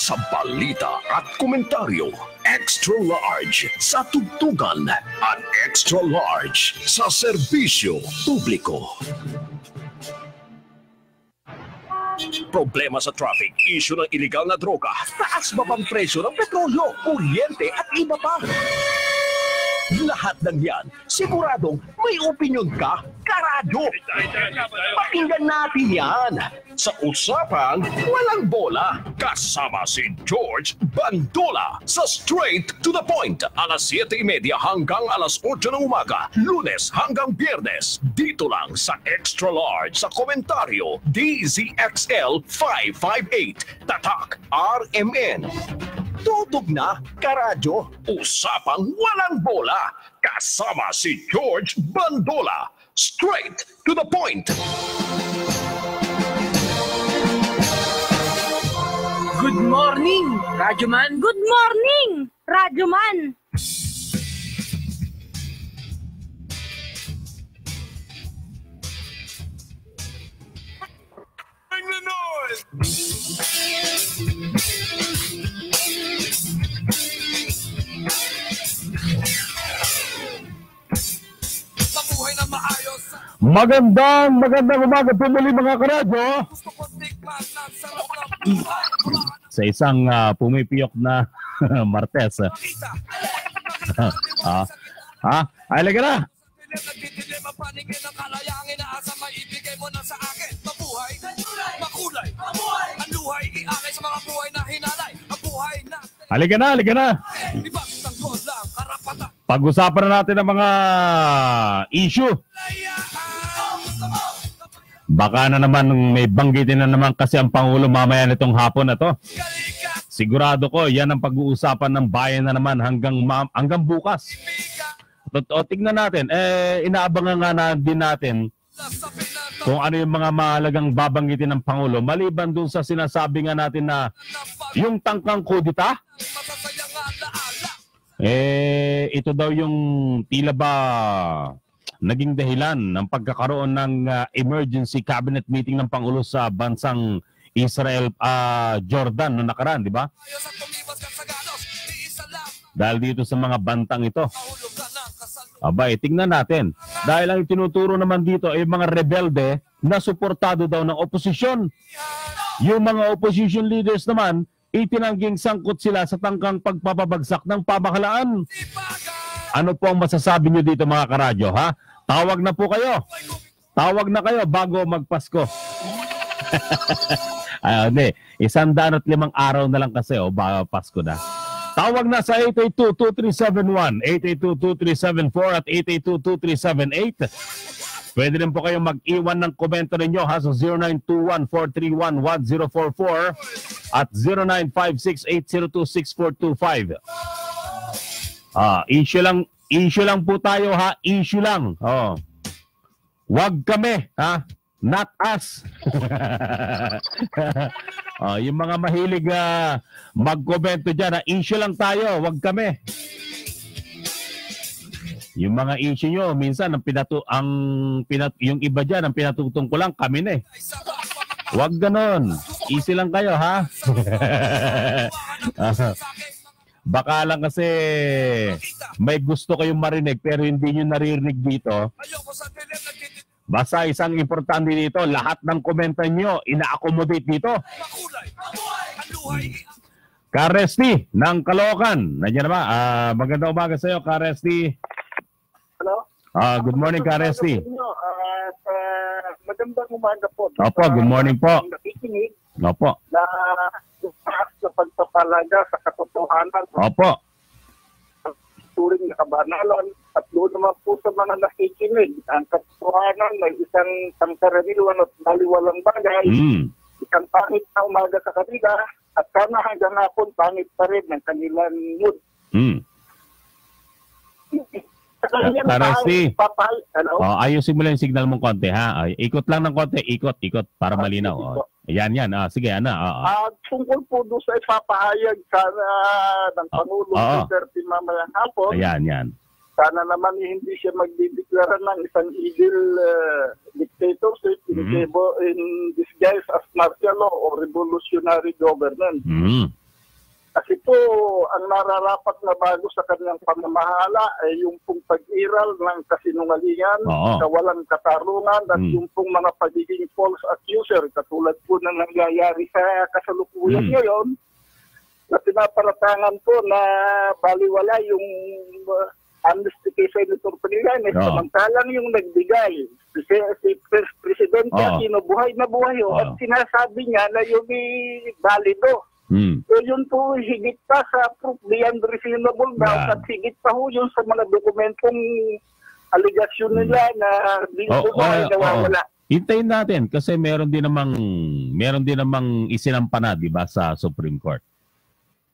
sa balita at komentaryo. Extra large sa tugtugan at extra large sa serbisyo publiko. Problema sa traffic, issue ng illegal na droga, taas ba bang presyo ng petrolyo, kuryente at iba pa? Lahat ng yan, siguradong may opinion ka, karadyo. Pakinggan natin yan sa usapang walang bola. Kasama si George Bandola sa Straight to the Point. Alas 7.30 hanggang alas 8 ng umaga. Lunes hanggang Biyernes. Dito lang sa Extra Large sa komentaryo DZXL 558. Tatak RMN. Tutog na, karadyo, usapang walang bola. Kasama si George Bandola. Straight to the point. Good morning, Radyo Man. Good morning, Radyo Man! Bring the noise! Magandang, magandang umaga po muli mga karadyo. Sa isang ah, pumipiyok na Martes. ah. Ah? Ay, laga na. Ang paningin ng kalayang inaasa maibigay mo na sa akin Mabuhay, makulay, Ang luhay ialay sa mga buhay na hinalay Ang na Halika na, halika na. Pag-usapan na natin ang mga issue. Baka na naman may banggitin na naman kasi ang Pangulo mamaya nitong hapon na to. Sigurado ko, yan ang pag-uusapan ng bayan na naman hanggang, ma- hanggang bukas. O, tignan natin, eh, inaabangan nga na din natin kung ano yung mga mahalagang babanggitin ng Pangulo maliban dun sa sinasabi nga natin na yung tangkang kudita, eh, ito daw yung tila ba naging dahilan ng pagkakaroon ng ah, emergency cabinet meeting ng Pangulo sa bansang Israel, ah, Jordan noong nakaraan, di ba? Dahil dito sa mga bantang ito. Abay, tingnan natin. Dahil ang tinuturo naman dito ay mga rebelde na suportado daw ng oposisyon. Yung mga opposition leaders naman, itinangging sangkot sila sa tangkang pagpapabagsak ng pamahalaan. Ibagan Ano po ang masasabi nyo dito mga karadyo, ha? Tawag na po kayo. Tawag na kayo bago magpasko. Ay, hindi. Isang daan at limang araw na lang kasi, o bago Pasko na. Tawag na sa 882-2371, 882-2374 at 882-2378. Pwede rin po kayong mag-iwan ng komento ninyo ha sa 0921-431-1044 at 0956-802-6425. Ah, issue lang, issue lang po tayo ha, issue lang. Oh. Wag kami, ha? Not us. oh, yung mga mahilig uh, mag-komento dyan, ha? issue lang tayo, wag kami. Yung mga issue nyo, minsan ang pinatu ang pinat yung iba diyan ang pinatutong ko lang kami na eh. Wag ganon. Easy lang kayo ha. Baka lang kasi may gusto kayong marinig pero hindi nyo naririnig dito. Basta isang importante dito, lahat ng komento nyo, ina-accommodate dito. Karesti ng Caloocan. Nandiyan na ba? Ah, magandang umaga sa iyo, Karesti. Hello? Ah, good morning, Karesti. Uh, uh, magandang umaga po. Opo, good morning po. Nakikinig Opo. na sa pagpapalaga sa katotohanan Opo. turing na kabanalan at doon naman po sa mga nakikinig. Ang katotohanan may isang pangkaraniwan at baliwalang bagay, Mm. isang pangit na umaga sa kanila at sana hanggang hapon pangit pa rin ng kanilang mood. Mm. Kanilang Tarasi. papay, ano? Oh, ayusin mo lang yung signal mong konti, ha? Ay, ikot lang ng konti, ikot, ikot, para malinaw. Oh. Yan, yan. Ah, sige, ano? ah, ah. Ah, tungkol po doon sa ipapahayag sana ng Pangulo oo. Duterte mamayang hapon, Ayan, yan. sana naman hindi siya magdideklara ng isang evil uh, dictatorship in, Mhm. in disguise as martial law or revolutionary governance. Mm. Kasi po, ang nararapat na bago sa kanyang pamamahala ay yung pong pag-iral ng kasinungalingan, Oo. kawalang katarungan, at Mm. yung pong mga pagiging false accuser, katulad po na nangyayari sa kasalukuyan Mm. ngayon, na pinaparatangan po na baliwala yung uh, amnesty kay Senator Panilanes, Oo. samantalang yung nagbigay, si, si Pres- Presidente Oo. Aquino, buhay na buhay, oh, at sinasabi niya na yung valido. Hmm. So yun po higit pa sa proof beyond reasonable doubt Yan. at higit pa ho yun sa mga dokumentong aligasyon nila na di Oo, oh, ay oo, nawawala. Hintayin natin kasi meron din namang meron din namang isinampa na, 'di ba, sa Supreme Court.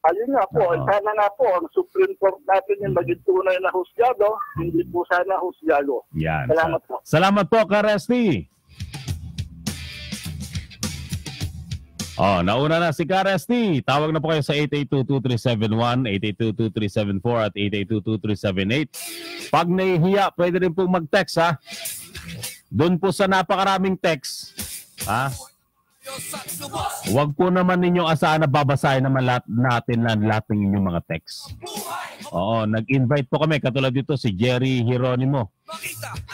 Ayun nga po, Oo. sana nga po ang Supreme Court natin yung maging tunay na husgado, hindi po sana husgado. Yan. Salamat po. Salamat po, Karesti. Oh, nauna na si Karesti. Tawag na po kayo sa 882-2371, 882-2374 at 882-2378. Pag nahihiya, pwede rin pong mag-text ha. Doon po sa napakaraming text, ha? Huwag po naman ninyo asahan na babasahin naman lahat, natin lang lahat ng inyong mga text. Oo, nag-invite po kami. Katulad dito si Jerry Hieronimo.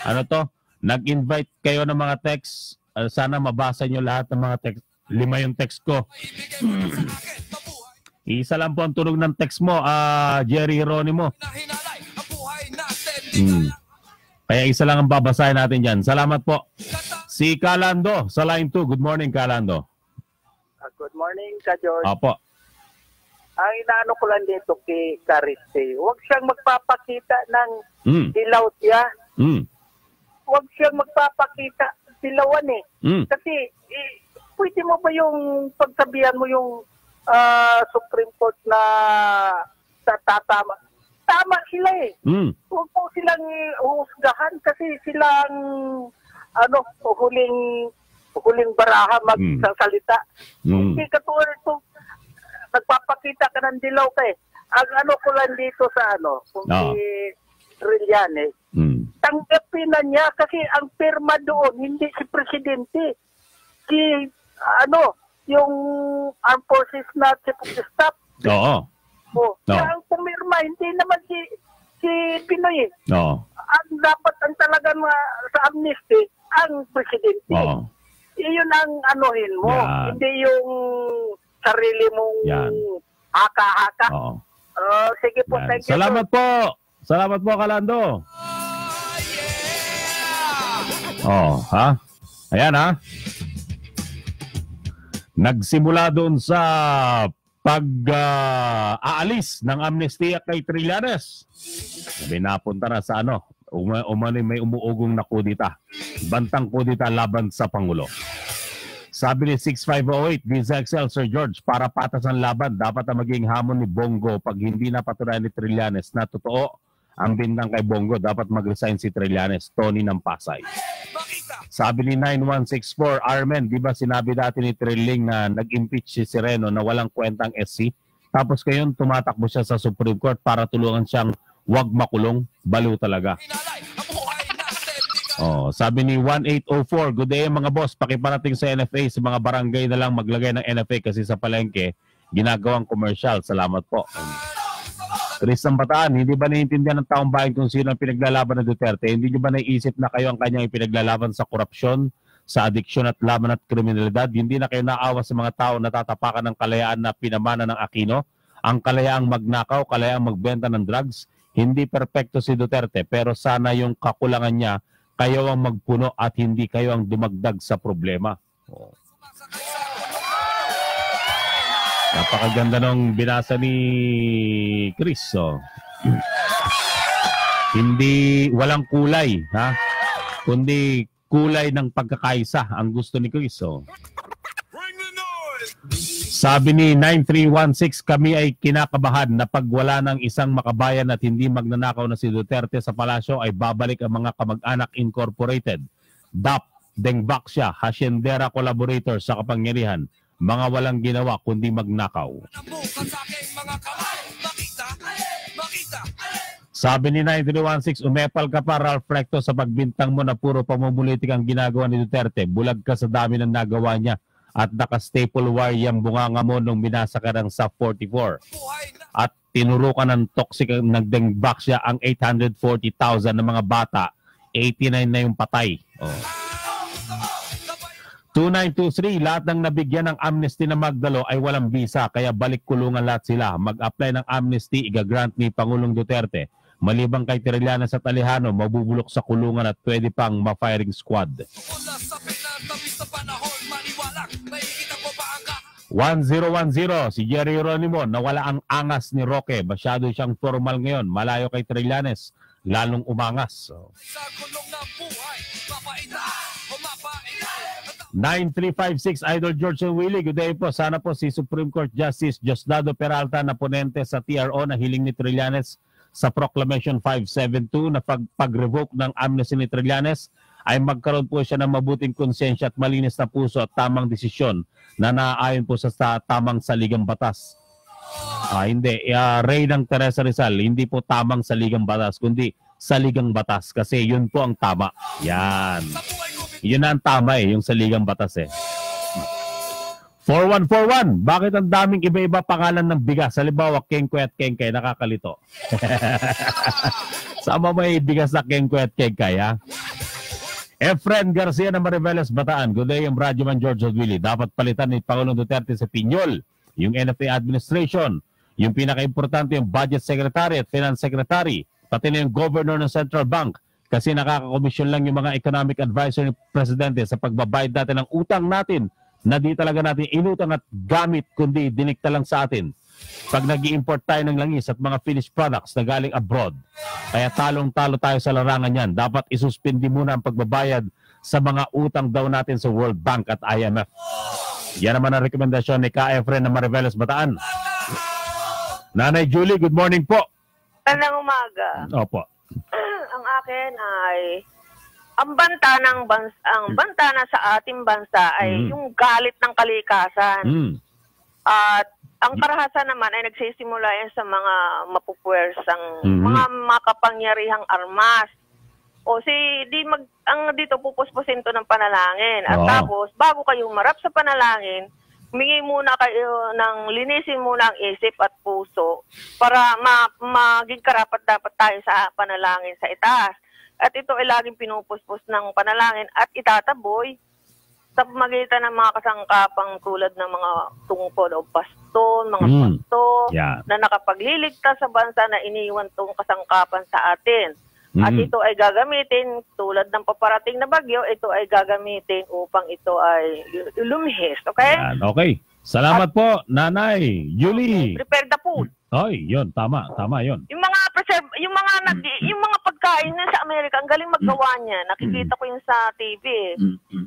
Ano to? Nag-invite kayo ng mga text. Uh, sana mabasa nyo lahat ng mga text. Lima yung text ko. Isa lang po ang tunog ng text mo, ah Jerry Hieronimo. Hmm. Kaya isa lang ang babasahin natin dyan. Salamat po. Si Kalando sa line 2. Good morning, Kalando. Ah, good morning, Ka George. Opo. Ang inaano ko lang dito kay Cariste, huwag siyang magpapakita ng Mm. dilaw siya. Mm. Huwag siyang magpapakita dilawan eh. Mm. Kasi eh, pwede mo ba yung pagsabihan mo yung ah, Supreme Court na sa tatama? Tama sila eh. Mm. Huwag po silang husgahan kasi silang ano, huling huling baraha magsasalita. Mm. Hindi katulad ito, nagpapakita ka ng dilaw ka eh. Ang ano ko lang dito sa ano, kung Oo. si Trillanes, Mm. tanggapin na niya kasi ang pirma doon, hindi si Presidente. Si, ano, yung Armed Forces na Chief of Staff. Oo. Oh, Oo. Kaya ang pumirma, hindi naman si si Pinoy. eh. Oo. Ang dapat ang talagang uh, sa amnesty, ang Presidente. Oo. Iyon ang anuhin mo. Yan. Hindi yung sarili mong Yan. haka-haka. Oo. Oh, sige po, Yan. thank you. Salamat po. Salamat po, Kalando. Oh, ha? Ayan, ha? Nagsimula doon sa pag-aalis ng amnestia kay Trillanes. Sabi napunta na sa ano, uma, umano'y may umuugong na kudita. Bantang kudita laban sa Pangulo. Sabi ni 6508, Visa Excel, Sir George, para patas ang laban, dapat ang maging hamon ni Bongo pag hindi napatunayan ni Trillanes na totoo ang bintang kay Bongo, dapat mag-resign si Trillanes, Tony ng Pasay. Sabi ni 9164, Armen, di ba sinabi dati ni Trilling na nag-impeach si Sereno na walang kwentang SC? Tapos ngayon tumatakbo siya sa Supreme Court para tulungan siyang wag makulong, baliw talaga. Oh, sabi ni 1804, good day mga boss, pakiparating sa NFA sa mga barangay na lang maglagay ng NFA kasi sa palengke, ginagawang commercial. Salamat po. Chris ng hindi ba naiintindihan ng taong bayan kung sino ang pinaglalaban ng Duterte? Hindi niyo ba naiisip na kayo ang kanyang ipinaglalaban sa korupsyon, sa adiksyon at laban at kriminalidad? Hindi na kayo naawa sa mga tao na tatapakan ng kalayaan na pinamana ng Aquino? Ang kalayaang magnakaw, kalayaang magbenta ng drugs? Hindi perpekto si Duterte pero sana yung kakulangan niya kayo ang magpuno at hindi kayo ang dumagdag sa problema. Oh. Napakaganda nung binasa ni Chris. Oh. Hindi walang kulay, ha? Kundi kulay ng pagkakaisa ang gusto ni Chris. Oh. Sabi ni 9316, kami ay kinakabahan na pag wala ng isang makabayan at hindi magnanakaw na si Duterte sa palasyo ay babalik ang mga kamag-anak incorporated. DAP, Dengbak siya, Haciendera collaborator sa kapangyarihan, mga walang ginawa kundi magnakaw. Sabi ni 9316, umepal ka pa Ralph Recto sa pagbintang mo na puro pamumulitik ang ginagawa ni Duterte. Bulag ka sa dami ng nagawa niya at naka-staple wire yung bunganga mo nung binasa ka ng sa 44. Buhay na At tinurukan ng toxic, nagdengbak siya ang 840,000 ng mga bata. 89 na yung patay. Oh. 2923, lahat ng nabigyan ng amnesty na Magdalo ay walang visa kaya balik kulungan lahat sila. Mag-apply ng amnesty, igagrant ni Pangulong Duterte. Malibang kay Trillanes at Alejano, mabubulok sa kulungan at pwede pang ma-firing squad. Mula sa pinatamis na panahon Maniwala, nakikita ko ba ang ka 1010, si Jerry Geronimo, nawala ang angas ni Roque. Masyado siyang formal ngayon. Malayo kay Trillanes, lalong umangas. Sa gulong na buhay mapaita 9356 Idol George and Willie, good day po. Sana po si Supreme Court Justice Diosdado Peralta na ponente sa TRO na hiling ni Trillanes sa Proclamation 572 na pag, pag-revoke ng amnesty ni Trillanes ay magkaroon po siya ng mabuting konsensya at malinis na puso at tamang desisyon na naaayon po sa, sa tamang saligang batas. Ah, hindi. Uh, Ray ng Teresa Rizal, hindi po tamang saligang batas, kundi saligang batas kasi yun po ang tama. Yan. Sa buhay Yun na ang tama eh, yung saligang batas eh. 4141, bakit ang daming iba-iba pangalan ng bigas? Halimbawa, Kengkoy at Kengkay, nakakalito. Sama yung bigas na Kengkoy at Kengkay, ha? Efren Garcia ng Mariveles, Bataan. Good day, yung Radyoman George Odwili. Dapat palitan ni Pangulong Duterte sa Pinyol, yung NFA administration, yung pinaka-importante yung Budget Secretary at Finance Secretary, pati na yung Governor ng Central Bank kasi nakakakomisyon lang yung mga economic advisor ni Presidente sa pagbabayad natin ng utang natin na di talaga natin inutang at gamit kundi dinikta lang sa atin. Pag nag import tayo ng langis at mga finished products na galing abroad, kaya talong-talo tayo sa larangan yan. Dapat isuspindi muna ang pagbabayad sa mga utang daw natin sa World Bank at IMF. Yan naman ang rekomendasyon ni Ka Efren ng Mariveles Bataan. Nanay Julie, good morning po. Tanang umaga. Opo. ang akin ay ang banta ng bans ang banta na sa ating bansa ay Mm. yung galit ng kalikasan. Mm. At ang karahasan naman ay nagsisimula yan sa mga mapupwersang Mhm. mga makapangyarihang armas. O si di mag ang dito pupuspusin to ng panalangin. At Oo. tapos bago kayo marap sa panalangin, humingi muna kayo ng linisin muna ang isip at puso para ma, maging karapat dapat tayo sa panalangin sa itaas. At ito ay laging pinupuspos ng panalangin at itataboy sa pamagitan ng mga kasangkapang tulad ng mga tungkol o baston, mga Mm. pasto, Yeah. na nakapagliligtas sa bansa na iniwan tong kasangkapan sa atin. At Mhm. ito ay gagamitin tulad ng paparating na bagyo, ito ay gagamitin upang ito ay lumihis. Okay? Yan, okay. Salamat po, Nanay Julie. Prepare the food. Oy, yun, tama, tama yun. Yung mga preserve, yung mga nag, yung mga pagkain na sa Amerika, ang galing magawa niya. Nakikita ko yun sa TV. eh.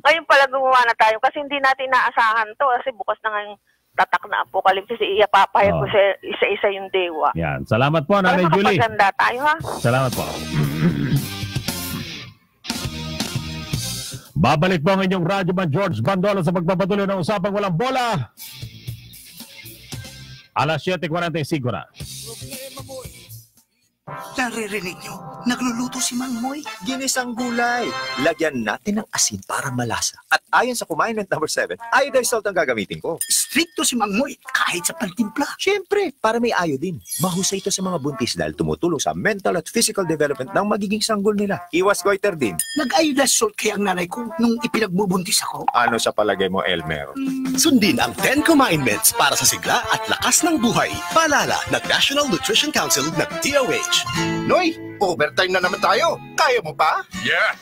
Ngayon pala gumawa na tayo kasi hindi natin naasahan to kasi bukas na ngayong tatak na apokalipsis, iapapahayag ko Oh. sa isa-isa yung dewa. Yan. Salamat po, Para Nanay Julie. makapaganda tayo ha. Salamat po. Babalik po ang inyong radyo man George Bandola sa pagpapatuloy ng usapang walang bola. Alas 7.45 na. Naririnig nyo? Nagluluto si Mang Moy. Ginisang gulay. Lagyan natin ng asin para malasa. At ayon sa Kumainment number 7, iodized salt ang gagamitin ko. Stricto si Mang Moy kahit sa pantimpla. Siyempre, para may iodine. Mahusay ito sa mga buntis dahil tumutulong sa mental at physical development ng magiging sanggol nila. Iwas goiter din. Nag-iodized salt kaya ang nanay ko nung ipinagbubuntis ako. Ano sa palagay mo, Elmer? Sundin ang 10 Commandments para sa sigla at lakas ng buhay. Paalala ng National Nutrition Council ng DOH. Noy, overtime na naman tayo. Kaya mo pa? Yeah!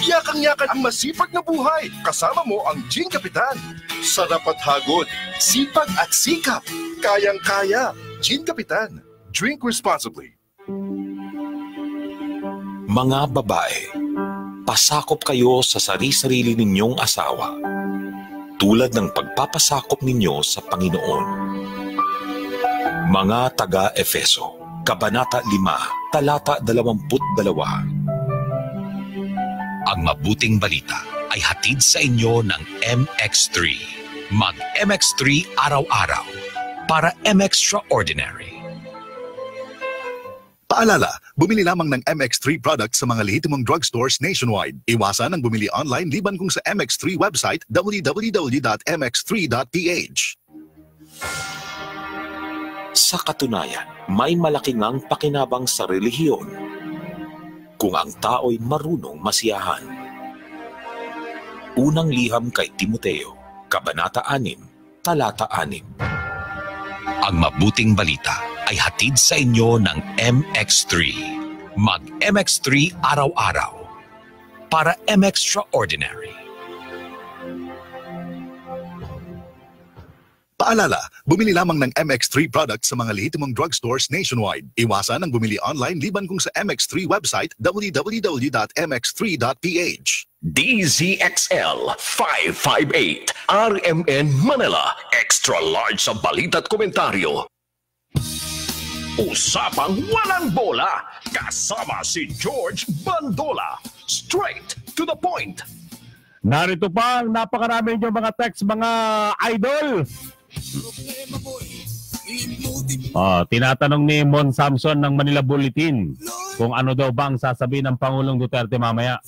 Yakang-yakan ang masipag na buhay. Kasama mo ang Gin Kapitan. Sarap at hagod, sipag at sikap. Kayang-kaya. Gin Kapitan. Drink responsibly. Mga babae, pasakop kayo sa sari-sarili ninyong asawa tulad ng pagpapasakop ninyo sa Panginoon. Mga taga-Efeso, Kabanata 5, Talata 22 Ang mabuting balita ay hatid sa inyo ng MX3. Mag MX3 araw-araw para M Extraordinary. Paalala, bumili lamang ng MX3 products sa mga lehitimong drugstores nationwide. Iwasan ang bumili online liban kung sa MX3 website www.mx3.ph. Sa katunayan, may malaki ngang pakinabang sa relihiyon kung ang tao'y marunong masiyahan. Unang liham kay Timoteo, Kabanata 6, Talata 6. Ang mabuting balita ay hatid sa inyo ng MX3. Mag MX3 araw-araw para M-Extraordinary. Paalala, bumili lamang ng MX3 products sa mga lehitimong drugstores nationwide. Iwasan ang bumili online liban kung sa MX3 website www.mx3.ph. DZXL 558 RMN Manila Extra large sa balita't komentaryo Usapang walang bola kasama si George Bandola. Straight to the point. Narito pa ang napakarami yung mga text mga idol. Oh, tinatanong ni Mon Samson ng Manila Bulletin kung ano daw bang sasabihin ng Pangulong Duterte mamaya.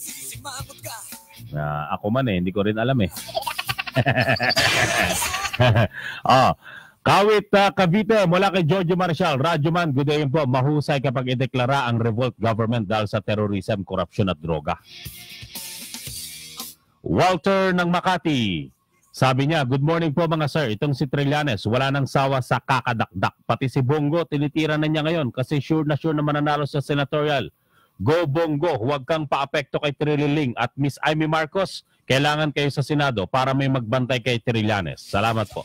Uh, ako man eh, hindi ko rin alam eh. oh, Kawit uh, Cavite mula kay Giorgio Marshall. Radyo man, good day po. Mahusay kapag ideklara ang revolt government dahil sa terrorism, korupsyon at droga. Walter ng Makati. Sabi niya, good morning po mga sir. Itong si Trillanes, wala nang sawa sa kakadakdak. Pati si Bongo, tinitira na niya ngayon kasi sure na sure na mananalo sa senatorial. Go Bongo, huwag kang paapekto kay Trililing at Miss Amy Marcos, kailangan kayo sa Senado para may magbantay kay Trillanes. Salamat po.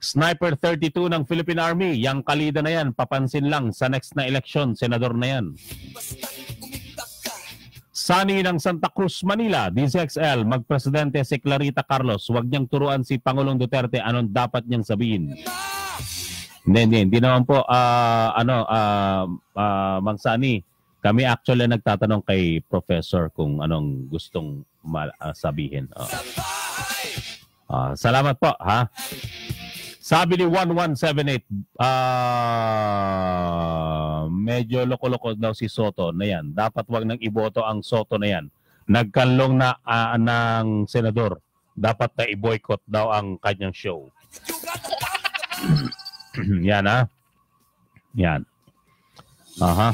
Sniper 32 ng Philippine Army, yang kalida na yan, papansin lang sa next na eleksyon, senador na yan. Sani ng Santa Cruz, Manila, DCXL, magpresidente si Clarita Carlos, huwag niyang turuan si Pangulong Duterte anong dapat niyang sabihin. Hindi, hindi, hindi naman po, uh, ano, uh, uh, Mang Sani, kami actually nagtatanong kay Professor kung anong gustong uh, sabihin. Uh. Uh, salamat po, ha? Sabi ni 1178, uh, ah, medyo loko-loko daw si Soto na yan. Dapat wag nang iboto ang Soto na yan. Nagkanlong na uh, ng senador. Dapat na i-boycott daw ang kanyang show. yan ha. Yan. Aha.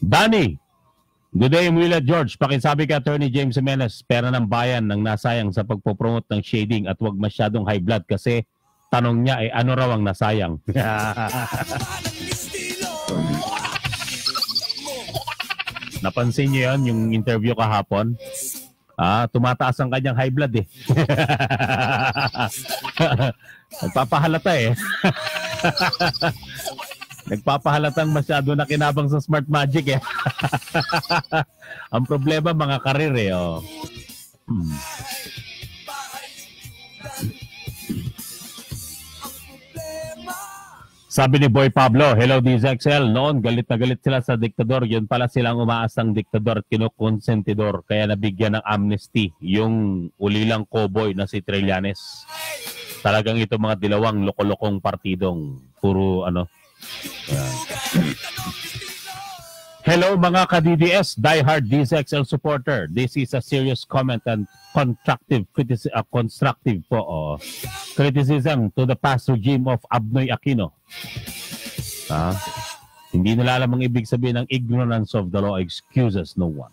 Danny, Good day, Willa George. Pakisabi kay Attorney James Jimenez, pera ng bayan nang nasayang sa pagpopromote ng shading at wag masyadong high blood kasi tanong niya ay ano raw ang nasayang. Napansin niyo yon yung interview kahapon? Ah, tumataas ang kanyang high blood eh. Nagpapahalata eh. Nagpapahalatang masyado na kinabang sa Smart Magic eh. Ang problema mga karir eh. Oh. Hmm. Sabi ni Boy Pablo, Hello DZXL, noon galit na galit sila sa diktador, yun pala silang umaasang diktador at kinukonsentidor, kaya nabigyan ng amnesty yung ulilang cowboy na si Trillanes. Talagang ito mga dilawang lokolokong partidong puro ano, Hello mga ka-DDS, diehard DZXL supporter. This is a serious comment and constructive criticism, uh, constructive po, oh, criticism to the past regime of Abnoy Aquino. Ah, hindi nila ang ibig sabihin ng ignorance of the law excuses no one.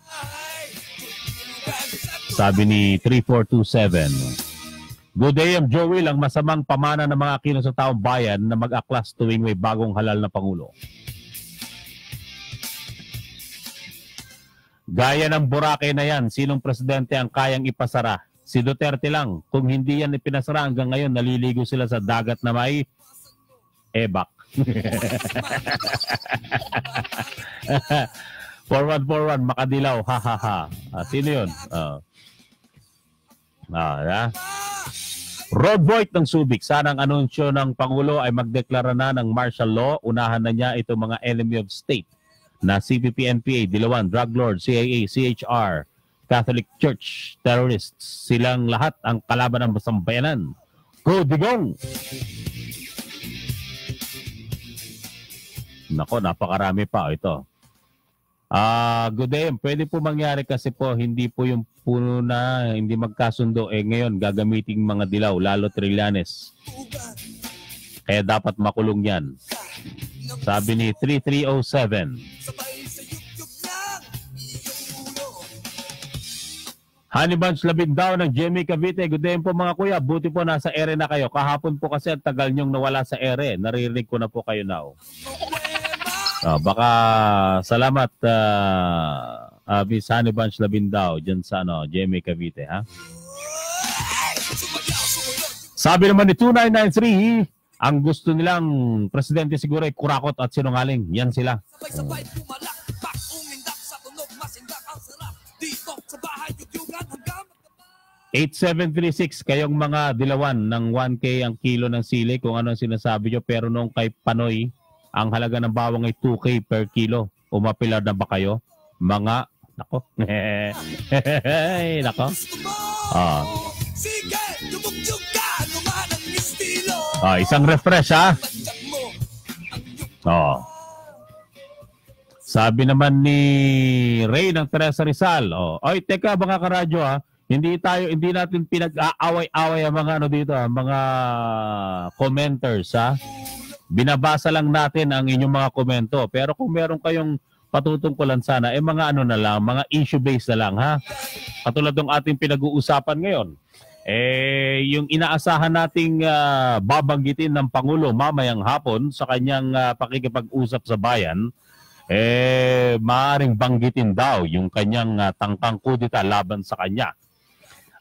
Sabi ni 3427, Good day, I'm Joel, ang masamang pamana ng mga kino sa taong bayan na mag-aklas tuwing may bagong halal na Pangulo. Gaya ng Boracay na yan, sinong presidente ang kayang ipasara? Si Duterte lang. Kung hindi yan ipinasara hanggang ngayon, naliligo sila sa dagat na may ebak. forward, forward, makadilaw, ha ha ha. Ah, sino yun? Uh, ah, yeah? Road Voigt ng Subic, sana ang anunsyo ng Pangulo ay magdeklara na ng martial law. Unahan na niya itong mga enemy of state na CPP, NPA, Dilawan, Drug Lord, CIA, CHR, Catholic Church, terrorists. Silang lahat ang kalaban ng basambayanan. Go Digong! Nako, napakarami pa. Ito. Ah, good day. Pwede po mangyari kasi po hindi po yung puno na hindi magkasundo eh ngayon gagamiting mga dilaw lalo Trillanes. Kaya dapat makulong 'yan. Sabi ni 3307. Honey Bunch Labindaw ng Jimmy Cavite. Good day po mga kuya. Buti po nasa ere na kayo. Kahapon po kasi ang tagal nyong nawala sa ere. Naririnig ko na po kayo now. Ah, baka salamat uh, uh, Miss Honey Bunch Labindaw dyan sa ano, Jimmy Cavite. Ha? Sabi naman ni 2993, ang gusto nilang presidente siguro ay kurakot at sinungaling. Yan sila. Sabay-sabay pumalakpak, umindak sa tunog, masindak ang sarap. Dito sa bahay, yugyugan hanggang 8736, kayong mga dilawan ng 1K ang kilo ng sili kung ano ang sinasabi nyo. Pero nung kay Panoy, ang halaga ng bawang ay 2K per kilo. Umapilar na ba kayo? Mga, nako, nako. Ah, Sige, yumugyug ka, ang estilo. ah, isang refresh ha. Oo. Sabi naman ni Ray ng Teresa Rizal, oh, oy teka mga karadyo ha, hindi tayo hindi natin pinag-aaway-away ang mga ano dito, ha, mga commenters ha. Binabasa lang natin ang inyong mga komento. Pero kung meron kayong patutungkulan sana, eh mga ano na lang, mga issue-based na lang ha. Katulad ng ating pinag-uusapan ngayon. Eh, yung inaasahan nating ah, babanggitin ng Pangulo mamayang hapon sa kanyang ah, pakikipag-usap sa bayan, eh, maaring banggitin daw yung kanyang ah, tangkang kudita laban sa kanya.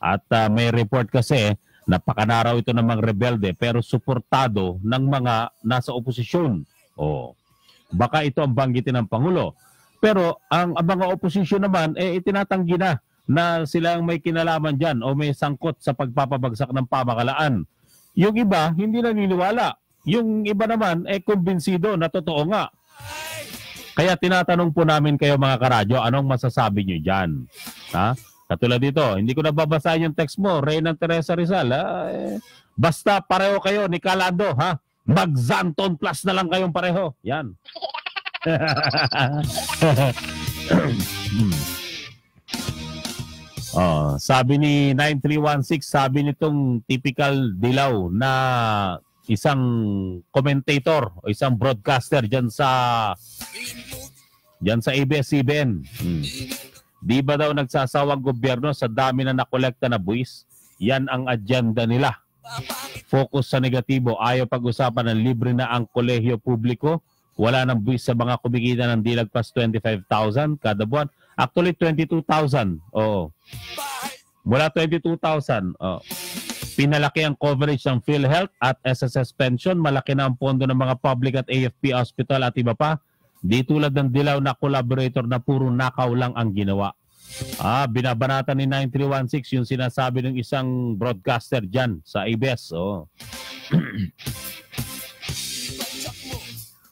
At ah, may report kasi, napakanaraw ito ng mga rebelde pero suportado ng mga nasa oposisyon. O, baka ito ang banggitin ng Pangulo. Pero ang, ang mga oposisyon naman, eh, itinatanggi na na silang may kinalaman dyan o may sangkot sa pagpapabagsak ng pamakalaan. Yung iba, hindi naniniwala. Yung iba naman, eh, kumbinsido na totoo nga. Kaya tinatanong po namin kayo mga karadyo, anong masasabi nyo dyan? Ha? Katulad dito, hindi ko nababasahin yung text mo, Ray ng Teresa Rizal. Ha? Eh, basta pareho kayo ni Calando, ha? Mag-Zanton plus na lang kayong pareho. Yan. Oh, sabi ni 9316, sabi nitong typical dilaw na isang commentator o isang broadcaster diyan sa diyan sa ABS-CBN. Hmm. Di ba daw nagsasawang gobyerno sa dami na nakolekta na buwis? Yan ang agenda nila. Focus sa negatibo. Ayaw pag-usapan ng libre na ang kolehiyo publiko. Wala nang buwis sa mga kumikita ng di lagpas 25,000 kada buwan. Actually, 22,000. Oo. Mula 22,000. Oh. Pinalaki ang coverage ng PhilHealth at SSS Pension. Malaki na ang pondo ng mga public at AFP Hospital at iba pa. Di tulad ng dilaw na collaborator na puro nakaw lang ang ginawa. Ah, binabanatan ni 9316 yung sinasabi ng isang broadcaster dyan sa ABS. Oh.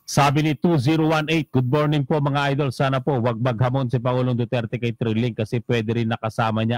Sabi ni 2018, good morning po mga idol. Sana po wag maghamon si Pangulong Duterte kay Trilling kasi pwede rin nakasama niya